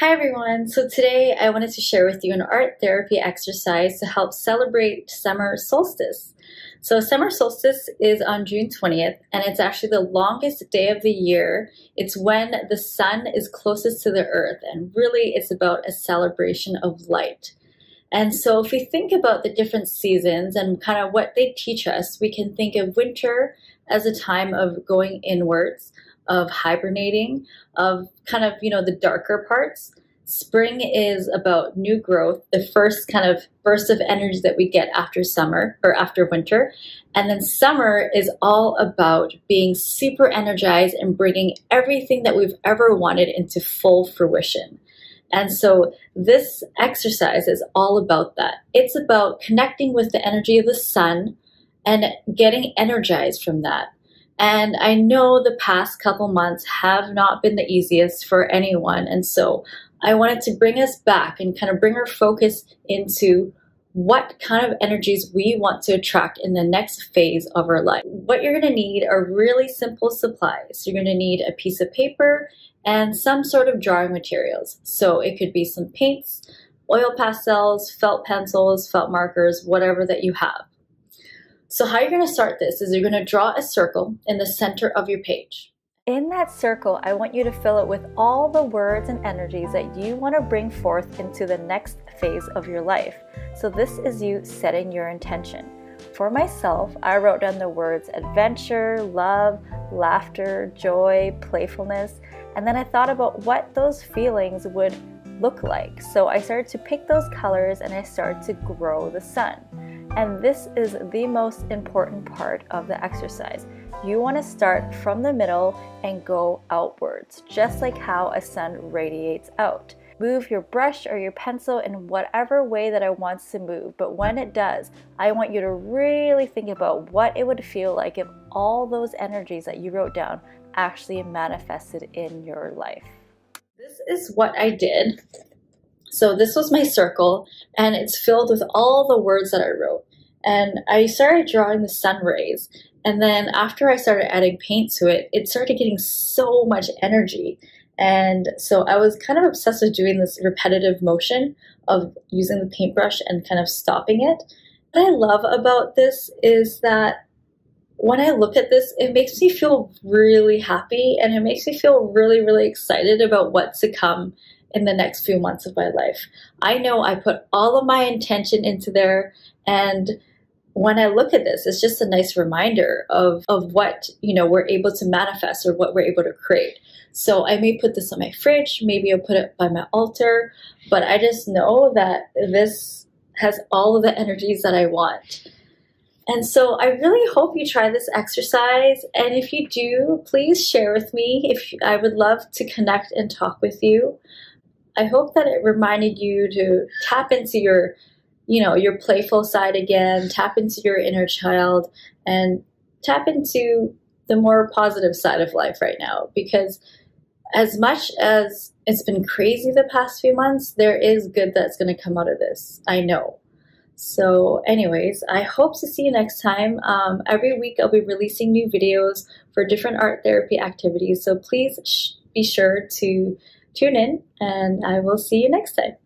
Hi everyone! So today I wanted to share with you an art therapy exercise to help celebrate summer solstice. So summer solstice is on June 20th and it's actually the longest day of the year. It's when the sun is closest to the earth and really it's about a celebration of light. And so if we think about the different seasons and kind of what they teach us, we can think of winter as a time of going inwards, of hibernating, of kind of, you know, the darker parts. Spring is about new growth, the first kind of burst of energy that we get after summer or after winter. And then summer is all about being super energized and bringing everything that we've ever wanted into full fruition. And so this exercise is all about that. It's about connecting with the energy of the sun and getting energized from that. And I know the past couple months have not been the easiest for anyone. And so I wanted to bring us back and kind of bring our focus into what kind of energies we want to attract in the next phase of our life. What you're going to need are really simple supplies. You're going to need a piece of paper and some sort of drawing materials. So it could be some paints, oil pastels, felt pencils, felt markers, whatever that you have. So how you're going to start this is you're going to draw a circle in the center of your page. In that circle, I want you to fill it with all the words and energies that you want to bring forth into the next phase of your life. So this is you setting your intention. For myself, I wrote down the words adventure, love, laughter, joy, playfulness, and then I thought about what those feelings would look like. So I started to pick those colors and I started to grow the sun. And this is the most important part of the exercise. You want to start from the middle and go outwards, just like how a sun radiates out. Move your brush or your pencil in whatever way that it wants to move, but when it does, I want you to really think about what it would feel like if all those energies that you wrote down actually manifested in your life. This is what I did. So this was my circle and it's filled with all the words that I wrote. And I started drawing the sun rays. And then after I started adding paint to it, it started getting so much energy. And so I was kind of obsessed with doing this repetitive motion of using the paintbrush and kind of stopping it. What I love about this is that when I look at this, it makes me feel really happy and it makes me feel really, really excited about what's to come in the next few months of my life. I know I put all of my intention into there and when I look at this, it's just a nice reminder of, of what, you know, we're able to manifest or what we're able to create. So I may put this on my fridge, maybe I'll put it by my altar, but I just know that this has all of the energies that I want. And so I really hope you try this exercise. And if you do, please share with me. If I would love to connect and talk with you. I hope that it reminded you to tap into your, you know, your playful side again, tap into your inner child, and tap into the more positive side of life right now. Because as much as it's been crazy the past few months, there is good that's going to come out of this. I know. So, anyways, I hope to see you next time. Um, every week I'll be releasing new videos for different art therapy activities. So please be sure to tune in and I will see you next time.